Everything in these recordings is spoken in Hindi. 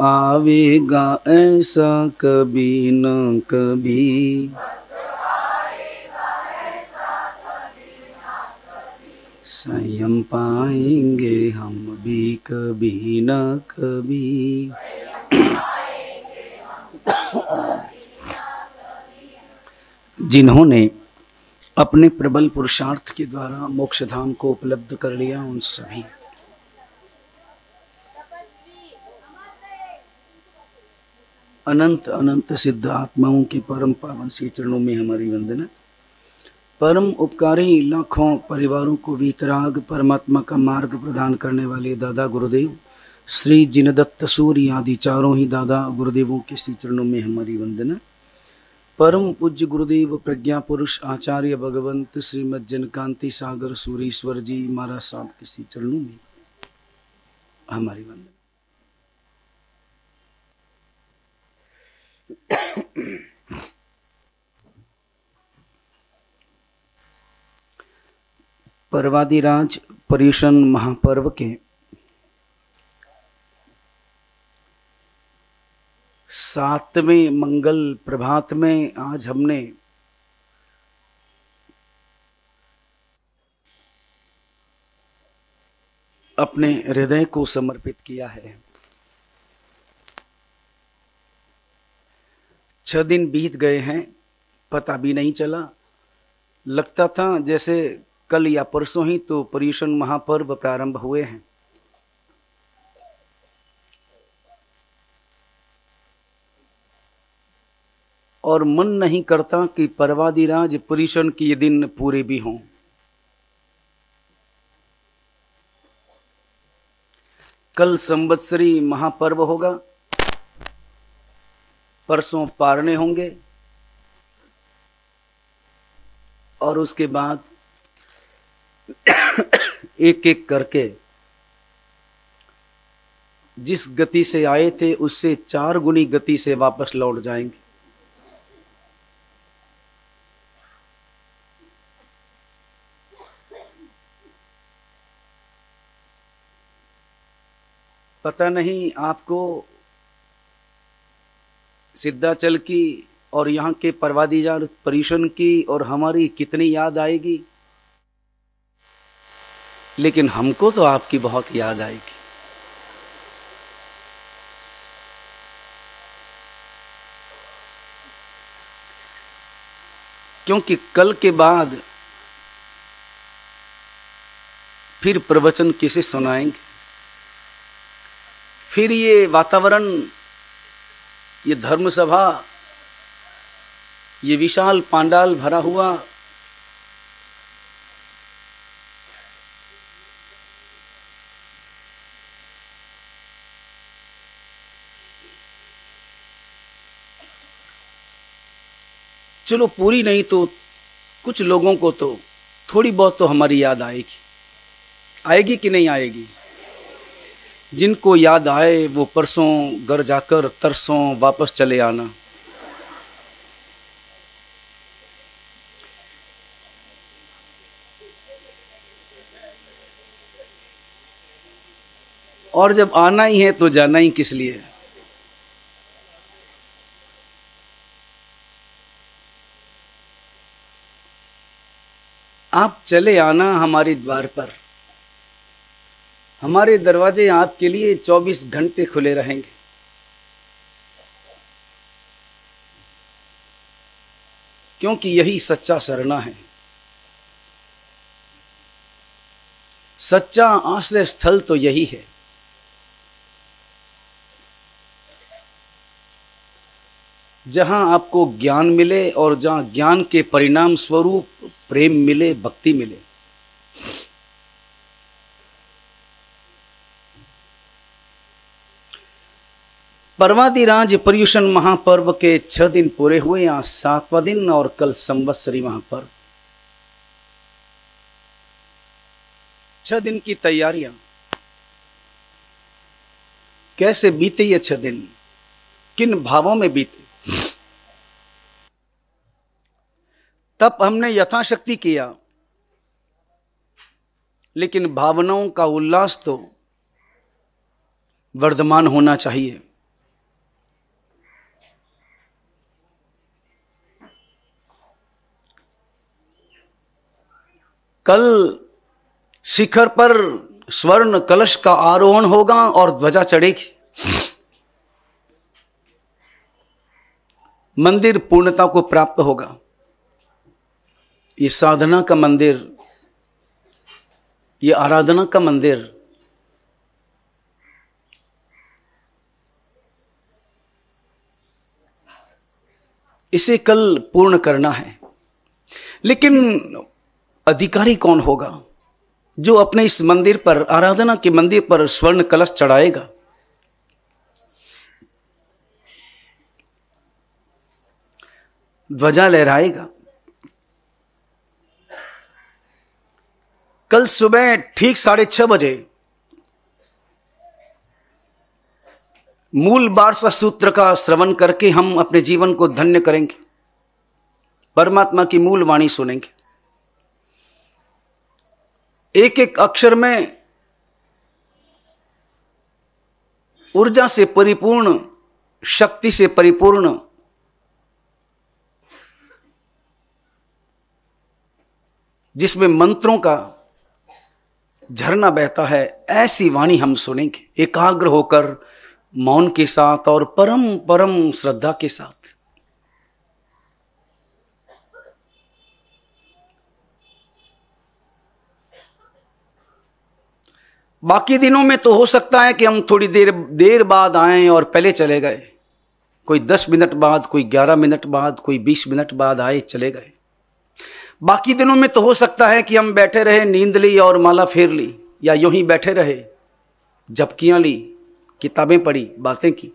आवेगा ऐसा कभी न कभी। संयम पाएँगे हम भी कभी न कभी। जिन्होंने अपने प्रबल पुरुषार्थ के द्वारा मोक्ष धाम को उपलब्ध कर लिया, उन सभी अनंत अनंत सिद्ध आत्माओं के परम पावन श्री चरणों में हमारी वंदना। परम उपकारी लाखों परिवारों को वीतराग परमात्मा का मार्ग प्रदान करने वाले दादा गुरुदेव, श्री जिनदत्त सूर्य आदि चारों ही दादा गुरुदेवों के श्री चरणों में हमारी वंदना। परम पूज्य गुरुदेव, प्रज्ञा पुरुष, आचार्य भगवंत, श्रीमद जनकांति सागर, सूरीश्वर जी महाराज साहब के श्री चरणों में हमारी वंदना। पर्वादिराज पर्यूषण महापर्व के सातवें मंगल प्रभात में आज हमने अपने हृदय को समर्पित किया है। छह दिन बीत गए हैं, पता भी नहीं चला। लगता था जैसे कल या परसों ही तो पर्यूषण महापर्व प्रारंभ हुए हैं। और मन नहीं करता कि परवादिराज पर्यूषण के ये दिन पूरे भी हों। कल संवत्सरी महापर्व होगा परसों पारने होंगे। और उसके बाद एक एक करके जिस गति से आए थे, उससे चार गुनी गति से वापस लौट जाएँगे। पता नहीं आपको सिद्धाचल की और यहाँ के परवादीजार परिशन की और हमारी कितनी याद आएगी? लेकिन हमको तो आपकी बहुत याद आएगी। क्योंकि कल के बाद फिर प्रवचन किसे सुनाएँगे? फिर ये वातावरण ये धर्म सभा ये विशाल पांडाल भरा हुआ, चलो पूरी नहीं तो कुछ लोगों को तो थोड़ी बहुत तो हमारी याद आएगी। आएगी कि नहीं आएगी? जिनको याद आए, वो परसों घर जाकर तरसों वापस चले आना। और जब आना ही है तो जाना ही किस लिए? आप चले आना हमारे द्वार पर। हमारे दरवाजे आपके लिए 24 घंटे खुले रहेंगे। क्योंकि यही सच्चा सरना है। सच्चा आश्रय स्थल तो यही है। जहाँ आपको ज्ञान मिले और जहाँ ज्ञान के परिणाम स्वरूप प्रेम मिले, भक्ति मिले। पर्वादिराज पर्यूषण महापर्व के छह दिन पूरे हुए, आज सातवां दिन और कल संवत्सरी महापर्व। छह दिन की तैयारियाँ। कैसे बीते ये छह दिन? किन भावों में बीते? तब हमने यथाशक्ति किया। लेकिन भावनाओं का उल्लास तो वर्धमान होना चाहिए। कल शिखर पर स्वर्ण कलश का आरोहण होगा और ध्वजा चढ़ेगी। मंदिर पूर्णता को प्राप्त होगा। ये साधना का मंदिर, ये आराधना का मंदिर, इसे कल पूर्ण करना है। लेकिन अधिकारी कौन होगा, जो अपने इस मंदिर पर, आराधना के मंदिर पर स्वर्ण कलश चढ़ाएगा? ध्वजा लहराएगा। कल सुबह ठीक साढ़े छह बजे, मूल बारसा सूत्र का श्रवण करके हम अपने जीवन को धन्य करेंगे। परमात्मा की मूल वाणी सुनेंगे। एक एक अक्षर में ऊर्जा से परिपूर्ण, शक्ति से परिपूर्ण जिसमें मंत्रों का झरना बहता है, ऐसी वाणी हम सुनेंगे। एकाग्र होकर मौन के साथ और परम परम श्रद्धा के साथ। बाकी दिनों में तो हो सकता है कि हम थोड़ी देर देर बाद आए और पहले चले गए। कोई दस मिनट बाद, कोई ग्यारह मिनट बाद, कोई बीस मिनट बाद आए, चले गए। बाकी दिनों में तो हो सकता है कि हम बैठे रहे, नींद ली और माला फेर ली, या यूँ ही बैठे रहे, जबकियाँ ली, किताबें पढ़ी, बातें की।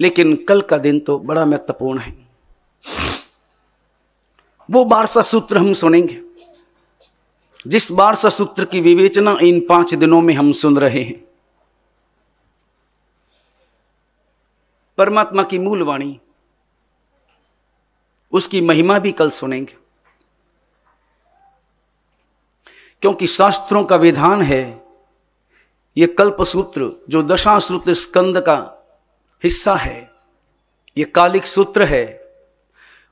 लेकिन कल का दिन तो बड़ा महत्वपूर्ण है। वो बारसा सूत्र हम सुनेंगे। जिस बारसा सूत्र की विवेचना इन पाँच दिनों में हम सुन रहे हैं। परमात्मा की मूल वाणी, उसकी महिमा भी कल सुनेंगे। क्योंकि शास्त्रों का विधान है यह कल्प सूत्र जो दशाश्रुत स्कंद का हिस्सा है यह कालिक सूत्र है।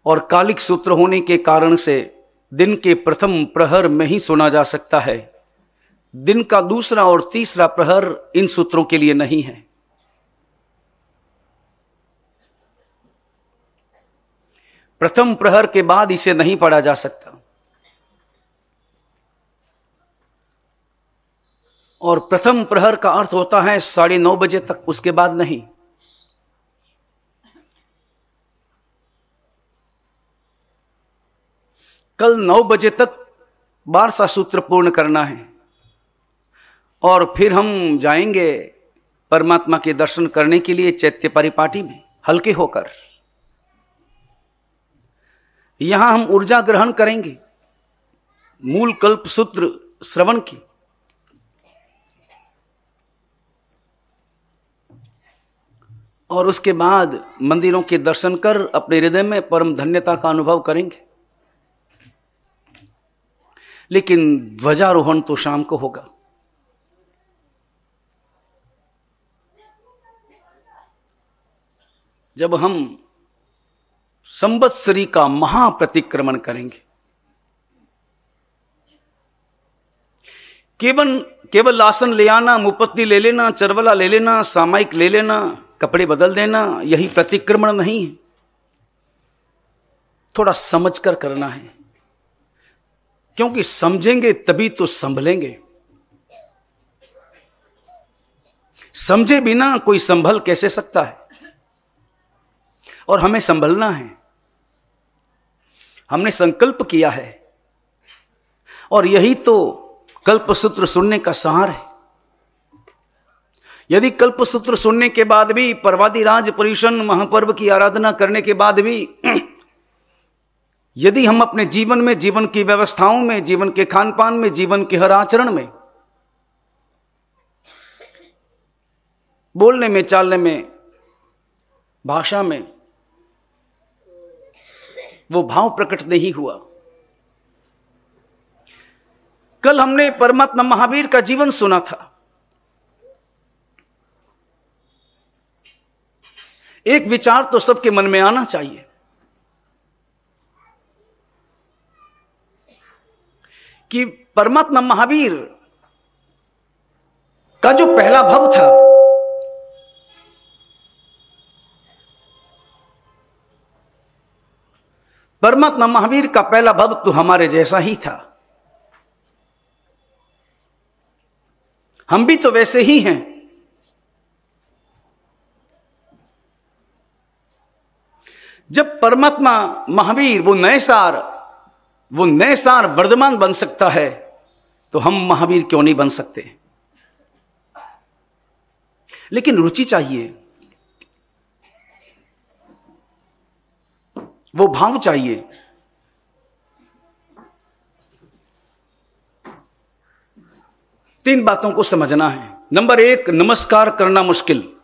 और कालिक सूत्र होने के कारण से दिन के प्रथम प्रहर में ही सुना जा सकता है। दिन का दूसरा और तीसरा प्रहर इन सूत्रों के लिए नहीं है। प्रथम प्रहर के बाद इसे नहीं पढ़ा जा सकता। और प्रथम प्रहर का अर्थ होता है साढ़े नौ बजे तक, उसके बाद नहीं। कल नौ बजे तक बारसा सूत्र पूर्ण करना है। और फिर हम जाएँगे परमात्मा के दर्शन करने के लिए चैत्य परिपाटी में, हल्के होकर। यहाँ हम ऊर्जा ग्रहण करेंगे। मूल कल्प सूत्र श्रवण की। और उसके बाद मंदिरों के दर्शन कर अपने हृदय में परम धन्यता का अनुभव करेंगे। लेकिन ध्वजारोहण तो शाम को होगा। जब हम संवत्सरी का महाप्रतिक्रमण करेंगे, केवल केवल आसन ले आना मुपत्ति ले लेना, चरवला ले लेना, सामायिक ले लेना, कपड़े बदल देना, यही प्रतिक्रमण नहीं है। थोड़ा समझकर करना है। क्योंकि समझेंगे तभी तो संभलेंगे। समझे बिना कोई संभल कैसे सकता है? और हमें संभलना है। हमने संकल्प किया है। और यही तो कल्प सूत्र सुनने का सहार है। यदि कल्प सूत्र सुनने के बाद भी परवादी राज परिषण महापर्व की आराधना करने के बाद भी यदि हम अपने जीवन में, जीवन की व्यवस्थाओं में, जीवन के खान पान में, जीवन के हर आचरण में, बोलने में, चालने में, भाषा में वो भाव प्रकट नहीं हुआ। कल हमने परमात्मा महावीर का जीवन सुना था। एक विचार तो सबके मन में आना चाहिए। कि परमात्मा महावीर का जो पहला भव था, परमात्मा महावीर का पहला भव तो हमारे जैसा ही था। हम भी तो वैसे ही हैं। जब परमात्मा महावीर वो नए सार वो नए सार वर्धमान बन सकता है तो हम महावीर क्यों नहीं बन सकते? लेकिन रुचि चाहिए। वो भाव चाहिए। तीन बातों को समझना है। नंबर एक, नमस्कार करना मुश्किल।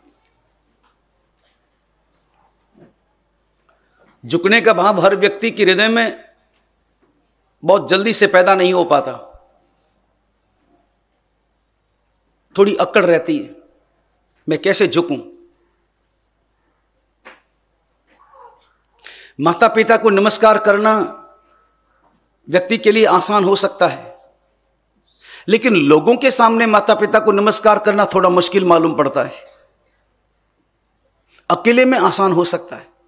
झुकने का भाव हर व्यक्ति के हृदय में बहुत जल्दी से पैदा नहीं हो पाता। थोड़ी अकड़ रहती है। मैं कैसे झुकूं? माता पिता को नमस्कार करना व्यक्ति के लिए आसान हो सकता है। लेकिन लोगों के सामने माता पिता को नमस्कार करना थोड़ा मुश्किल मालूम पड़ता है। अकेले में आसान हो सकता है।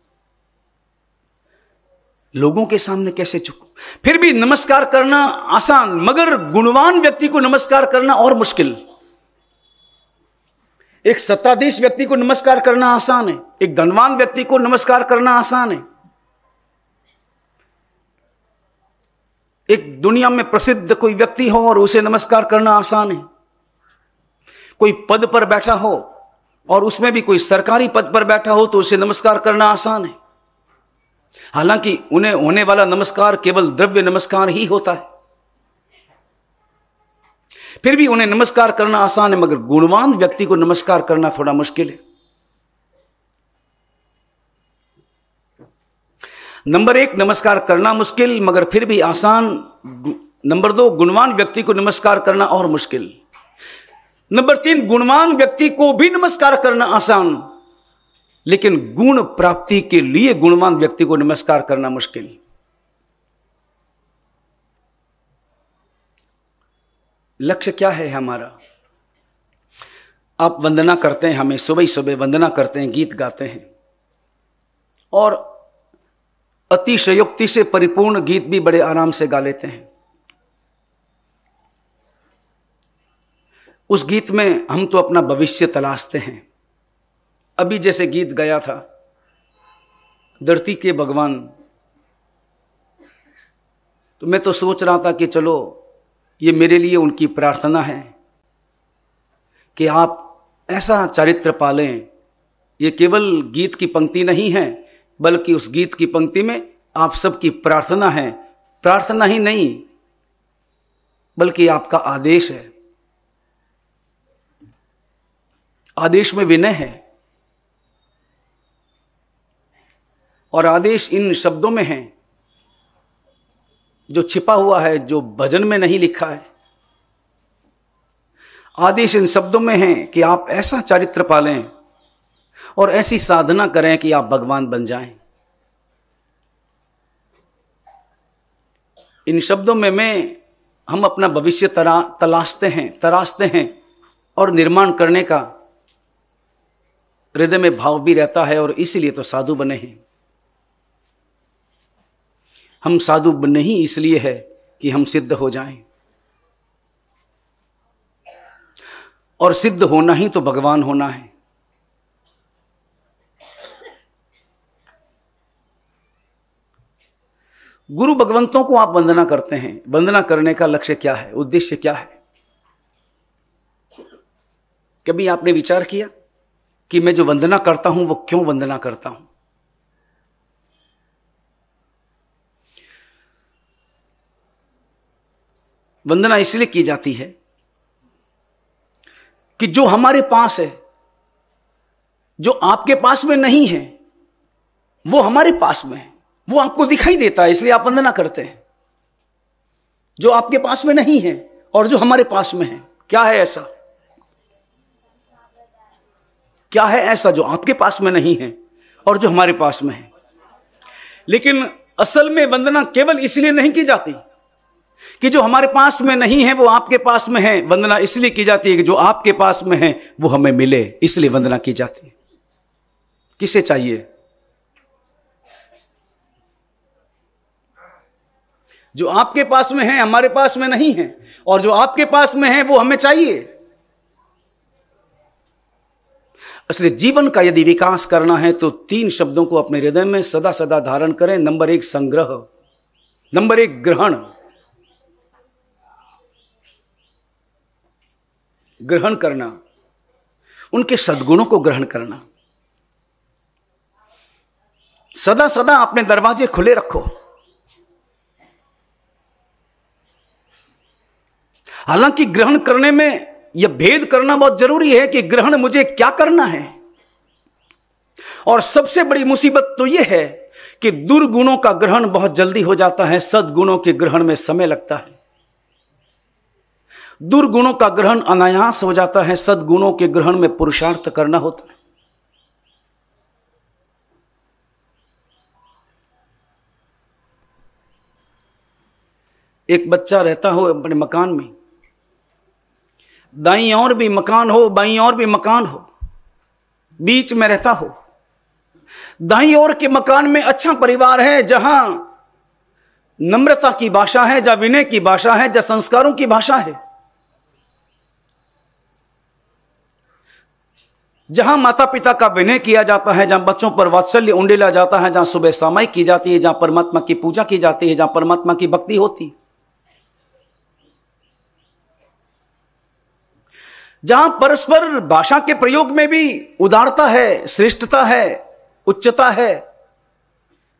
लोगों के सामने कैसे झुकू फिर भी नमस्कार करना आसान, मगर गुणवान व्यक्ति को नमस्कार करना और मुश्किल। एक सत्ताधीश व्यक्ति को नमस्कार करना आसान है, एक धनवान व्यक्ति को नमस्कार करना आसान है। एक दुनिया में प्रसिद्ध कोई व्यक्ति हो और उसे नमस्कार करना आसान है। कोई पद पर बैठा हो और उसमें भी कोई सरकारी पद पर बैठा हो तो उसे नमस्कार करना आसान है। हालाँकि उन्हें होने वाला नमस्कार केवल द्रव्य नमस्कार ही होता है। फिर भी उन्हें नमस्कार करना आसान है, मगर गुणवान व्यक्ति को नमस्कार करना थोड़ा मुश्किल है। नंबर एक, नमस्कार करना मुश्किल, मगर फिर भी आसान नंबर दो, गुणवान व्यक्ति को नमस्कार करना और मुश्किल। नंबर तीन, गुणवान व्यक्ति को भी नमस्कार करना आसान। लेकिन गुण प्राप्ति के लिए गुणवान व्यक्ति को नमस्कार करना मुश्किल। लक्ष्य क्या है हमारा? आप वंदना करते हैं हमें, सुबह सुबह वंदना करते हैं, गीत गाते हैं। और अतिशयोक्ति से परिपूर्ण गीत भी बड़े आराम से गा लेते हैं। उस गीत में हम तो अपना भविष्य तलाशते हैं। अभी जैसे गीत गया था, धरती के भगवान। तो मैं तो सोच रहा था कि चलो, ये मेरे लिए उनकी प्रार्थना है कि आप ऐसा चरित्र पालें। ये केवल गीत की पंक्ति नहीं है, बल्कि उस गीत की पंक्ति में आप सबकी प्रार्थना है। प्रार्थना ही नहीं, बल्कि आपका आदेश है। आदेश में विनय है। और आदेश इन शब्दों में है। जो छिपा हुआ है, जो भजन में नहीं लिखा है। आदेश इन शब्दों में है कि आप ऐसा चरित्र पालें और ऐसी साधना करें कि आप भगवान बन जाएँ। इन शब्दों में मैं, हम अपना भविष्य तलाशते हैं, तराशते हैं और निर्माण करने का हृदय में भाव भी रहता है और इसीलिए तो साधु बने हैं। हम साधु नहीं इसलिए है कि हम सिद्ध हो जाएँ। और सिद्ध होना ही तो भगवान होना है। गुरु भगवंतों को आप वंदना करते हैं। वंदना करने का लक्ष्य क्या है? उद्देश्य क्या है? कभी आपने विचार किया कि मैं जो वंदना करता हूँ, वो क्यों वंदना करता हूँ? वंदना इसलिए की जाती है कि जो हमारे पास है, जो आपके पास में नहीं है, वो हमारे पास में है। वो आपको दिखाई देता है, इसलिए आप वंदना करते हैं। जो आपके पास में नहीं है और जो हमारे पास में है, क्या है ऐसा? क्या है ऐसा जो आपके पास में नहीं है और जो हमारे पास में है? लेकिन असल में वंदना केवल इसलिए नहीं की जाती कि जो हमारे पास में नहीं है, वो आपके पास में है। वंदना इसलिए की जाती है कि जो आपके पास में है, वो हमें मिले। इसलिए वंदना की जाती है। किसे चाहिए? जो आपके पास में है, हमारे पास में नहीं है, और जो आपके पास में है, वो हमें चाहिए। इसलिए जीवन का यदि विकास करना है तो तीन शब्दों को अपने हृदय में सदा सदा धारण करें। नंबर एक संग्रह, नंबर एक ग्रहण। ग्रहण करना, उनके सद्गुणों को ग्रहण करना। सदा सदा अपने दरवाजे खुले रखो। हालाँकि ग्रहण करने में यह भेद करना बहुत ज़रूरी है कि ग्रहण मुझे क्या करना है। और सबसे बड़ी मुसीबत तो यह है कि दुर्गुणों का ग्रहण बहुत जल्दी हो जाता है, सदगुणों के ग्रहण में समय लगता है। दुर्गुणों का ग्रहण अनायास हो जाता है, सदगुणों के ग्रहण में पुरुषार्थ करना होता है। एक बच्चा रहता हो अपने मकान में, दाई और भी मकान हो, बाई और भी मकान हो, बीच में रहता हो, दाई और के मकान में अच्छा परिवार है, जहाँ नम्रता की भाषा है, जहाँ विनय की भाषा है, जहाँ संस्कारों की भाषा है जहाँ माता पिता का विनय किया जाता है, जहाँ बच्चों पर वात्सल्य उंडेला जाता है, जहाँ सुबह सामाई की जाती है, जहाँ परमात्मा की पूजा की जाती है, जहाँ परमात्मा की भक्ति होती। जहाँ परस्पर भाषा के प्रयोग में भी उदारता है, श्रेष्ठता है, उच्चता है,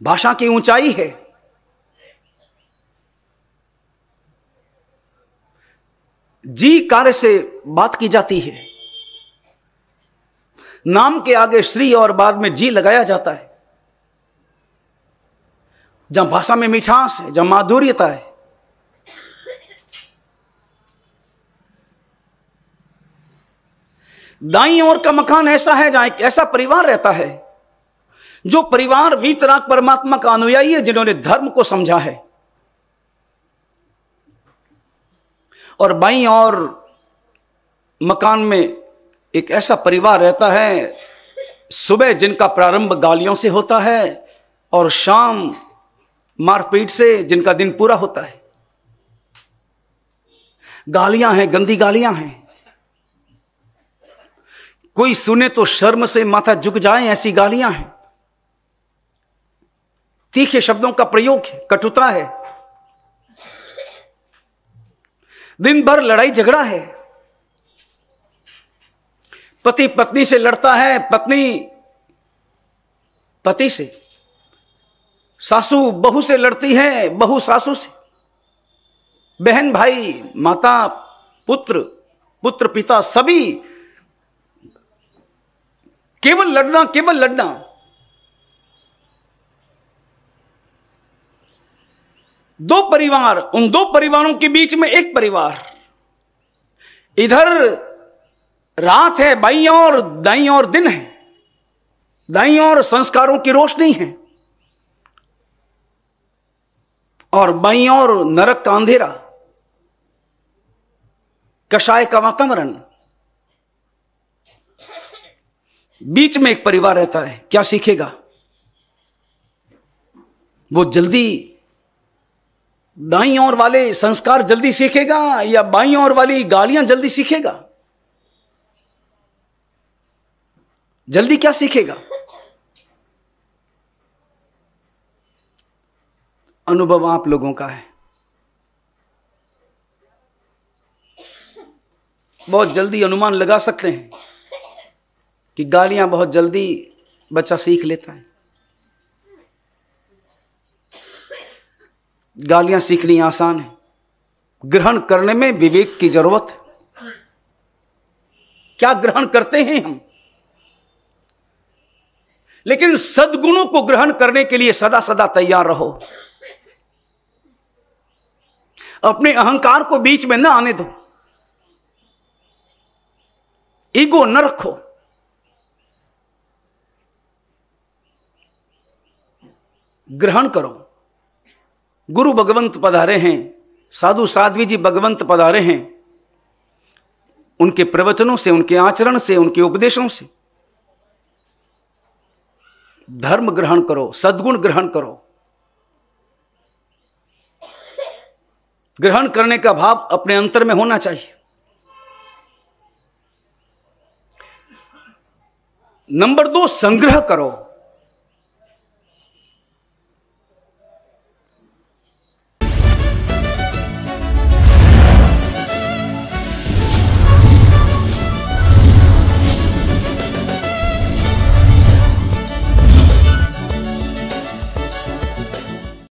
भाषा की ऊंचाई है। जी कार्य से बात की जाती है। नाम के आगे श्री और बाद में जी लगाया जाता है। जहाँ भाषा में मिठास है जहाँ माधुर्यता है। दाई ओर का मकान ऐसा है जहाँ एक ऐसा परिवार रहता है, जो परिवार वीतराग परमात्मा का अनुयायी है, जिन्होंने धर्म को समझा है। और बाई और मकान में एक ऐसा परिवार रहता है, सुबह जिनका प्रारंभ गालियों से होता है और शाम मारपीट से जिनका दिन पूरा होता है। गालियाँ हैं, गंदी गालियाँ हैं। कोई सुने तो शर्म से माथा झुक जाए, ऐसी गालियाँ हैं। तीखे शब्दों का प्रयोग है, कटुता है। दिन भर लड़ाई झगड़ा है। पति पत्नी से लड़ता है, पत्नी, पति से। सासू बहू से लड़ती है, बहू सासू से। बहन भाई, माता, पुत्र पुत्र पिता सभी। केवल लड़ना केवल लड़ना। दो परिवार, उन दो परिवारों के बीच में एक परिवार। इधर रात है, बाई और दाई और दिन है। दाई और संस्कारों की रोशनी है। और बाई और नरक का अंधेरा। कषाय का वातावरण। बीच में एक परिवार रहता है, क्या सीखेगा? वो जल्दी दाई और वाले संस्कार जल्दी सीखेगा या बाई और वाली गालियाँ जल्दी सीखेगा? जल्दी क्या सीखेगा? अनुभव आप लोगों का है। बहुत जल्दी अनुमान लगा सकते हैं कि गालियाँ बहुत जल्दी बच्चा सीख लेता है। गालियाँ सीखनी आसान है। ग्रहण करने में विवेक की ज़रूरत क्या ग्रहण करते हैं हम? लेकिन सदगुणों को ग्रहण करने के लिए सदा सदा तैयार रहो। अपने अहंकार को बीच में न आने दो। ईगो न रखो। ग्रहण करो। गुरु भगवंत पधारे हैं, साधु साध्वी जी भगवंत पधारे हैं। उनके प्रवचनों से, उनके आचरण से, उनके उपदेशों से। धर्म ग्रहण करो, सद्गुण ग्रहण करो। ग्रहण करने का भाव अपने अंतर में होना चाहिए। नंबर दो, संग्रह करो।